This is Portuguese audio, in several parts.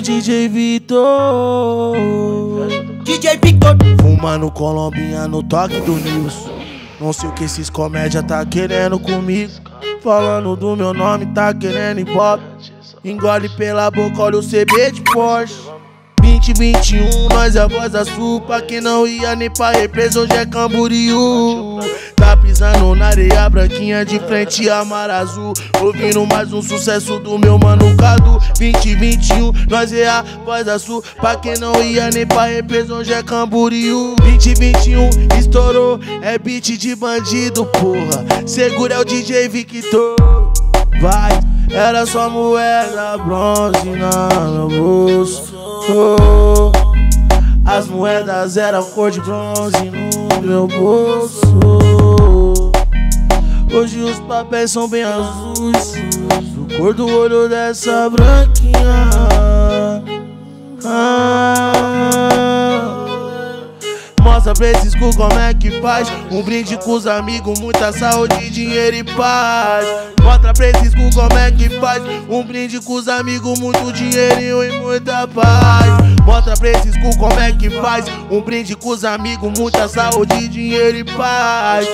DJ Vitor. DJ Victor. Fumando colombinha no toque do Nilson. Não sei o que esses comédia tá querendo comigo. Falando do meu nome, tá querendo ibope. Engole pela boca, olha o CB de Porsche. 2021, nós é a voz da sul Pra quem não ia nem pra represa, hoje é Camboriú Pisando na areia branquinha de frente a mar azul. Ouvindo mais um sucesso do meu mano Cadu. 2021, nós é a voz da sul. Pra quem não ia nem pra represa, hoje é Camboriú. 2021, estourou, é beat de bandido, porra. Segura é o DJ Victor. Vai, era só moeda bronze no meu bolso. As moedas eram cor de bronze no meu bolso Hoje os papéis são bem azuis. Do cor do olho dessa branquinha. Ah, Mostra pra esses cu como é que faz. Um brinde com os amigos, muita saúde, dinheiro e paz. Mostra pra esses cu como é que faz. Um brinde com os amigos, muito dinheirinho e muita paz. Mostra pra esses cu como é que faz. Um brinde com os amigos, muita saúde, dinheiro e paz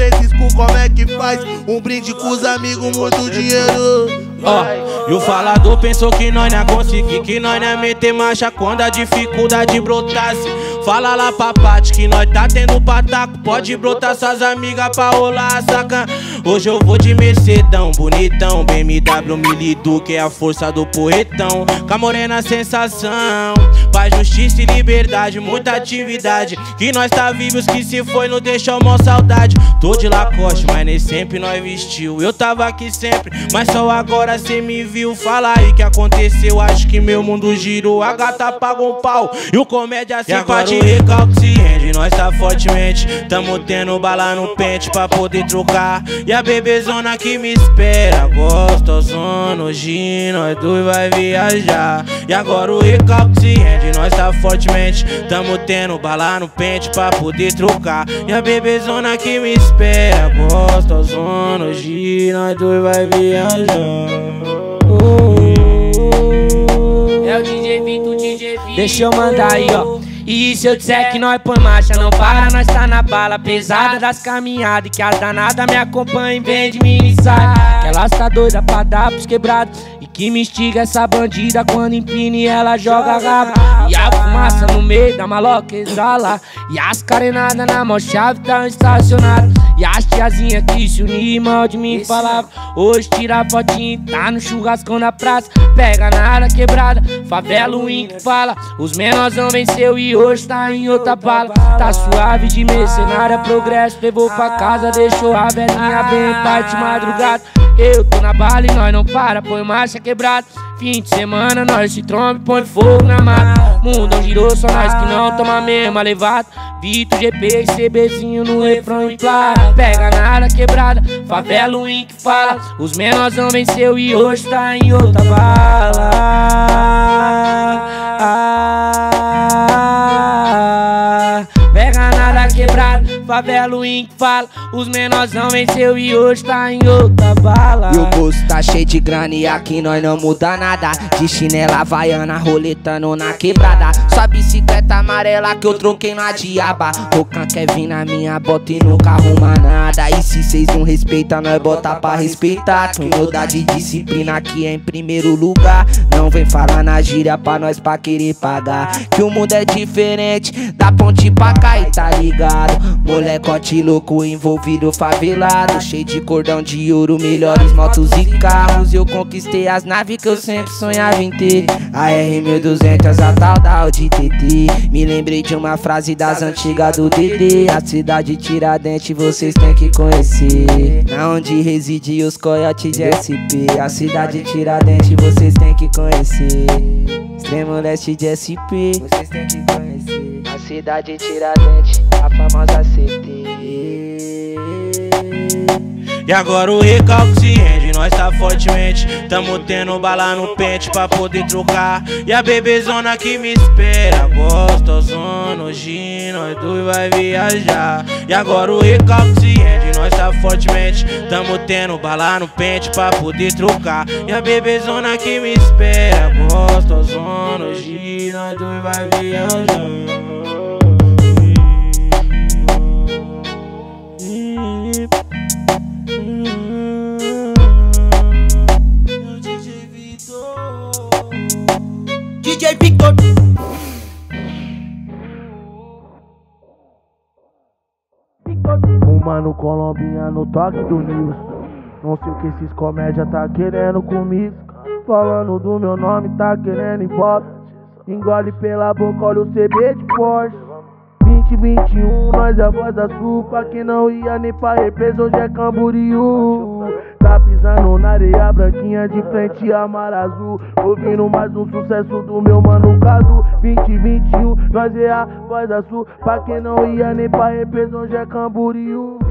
Esses cu como é que faz? Um brinde com os amigos, muito dinheiro. Ó, oh, e o falador pensou que nós não conseguir Que nós não meter marcha quando a dificuldade brotasse. Fala lá pra Pati que nós tá tendo pataco. Pode brotar suas amigas pra rolar saca. Hoje eu vou de Mercedão, bonitão BMW Milidu, que é a força do poetão. Com a morena sensação Paz, justiça e liberdade, muita atividade. Que nós tá vivos, que se foi não deixou mó saudade. Tô de Lacoste, mas nem sempre nós vestiu. Eu tava aqui sempre, mas só agora cê me viu. Fala aí que aconteceu, acho que meu mundo girou. A gata pagou um pau e o comédia se de recalque se rende, nós tá fortemente Tamo tendo bala no pente pra poder trocar. E a bebezona que me espera Gostosona, hoje nós dois vai viajar. E agora o recalque se rende, nós tá fortemente Tamo tendo bala no pente pra poder trocar E a bebezona que me espera Gostosona, hoje nós dois vai viajar É o DJ Vito, DJ Vito Deixa eu mandar aí, ó e se eu disser que nós põe marcha, não para, nós tá na bala pesada das caminhadas. E que as danadas me acompanhem, vem de mim e sai. Que elas tá doida pra dar pros quebrados. E que me instiga essa bandida quando empine ela joga rabo. E a fumaça no meio da maloca exala. E as carenadas na mão chave tão estacionadas. E as tiazinha que se unir mal de mim falava Hoje tira a fotinha tá no churrascão na praça. Pega nada quebrada, favela o que fala. Os menorzão venceu e hoje tá em outra bala. Tá suave de mercenária, progresso Levou pra casa, deixou a velhinha bem parte madrugada. Eu tô na bala e nós não para, põe marcha quebrada. Fim de semana nós se tromba e põe fogo na mata. Mundão girou, só nós que não toma mesma levada Vito, GP e CBzinho no refrão e plata Pega nada quebrada, favela o que fala. Os menorzão venceu e hoje tá em outra bala ah, favela o que fala Os menorzão venceu e hoje tá em outra bala. E o bolso tá cheio de grana e aqui nós não muda nada. De chinela havaiana, roletando na quebrada. Só bicicleta amarela que eu troquei na diaba. Rocan quer vir na minha bota e nunca arruma nada. E se cês não respeitam, nós bota pra respeitar. Humildade e disciplina aqui é em primeiro lugar. Não vem falar na gíria pra nós pra querer pagar. Que o mundo é diferente, da ponte pra cá e tá ligado Molecote louco envolvido favelado Cheio de cordão de ouro, melhores motos e carros. Eu conquistei as naves que eu sempre sonhava em ter. A R1200, a tal da Audi TT Me lembrei de uma frase das antigas do DD A cidade Tiradentes vocês têm que conhecer. Na onde reside os coiotes de SP A cidade Tiradentes vocês têm que conhecer. Extremo leste de SP Vocês têm que conhecer cidade Tiradentes, a famosa CT E agora o recalque se rende, nós tá fortemente Tamo tendo bala no pente pra poder trocar E a bebezona que me espera Gostosona, hoje nós dois vai viajar E agora o recalque se rende, nós tá fortemente. Tamo tendo bala no pente pra poder trocar. E a bebezona que me espera, gostosona. Hoje nós dois vai viajar. Fumando colombinha no toque do Nilson. Não sei o que esses comédia tá querendo comigo. Falando do meu nome, tá querendo embora. Engole pela boca, olha o CB de Porsche. 2021, nós é a voz da sul. Pra quem não ia nem pra represa, hoje é Camboriú. Tá pisando na areia branquinha de frente a mar azul. Ouvindo mais um sucesso do meu mano Cadu. 2021, nós é a voz da sul. Pra quem não ia nem pra represa, hoje é Camboriú. 20,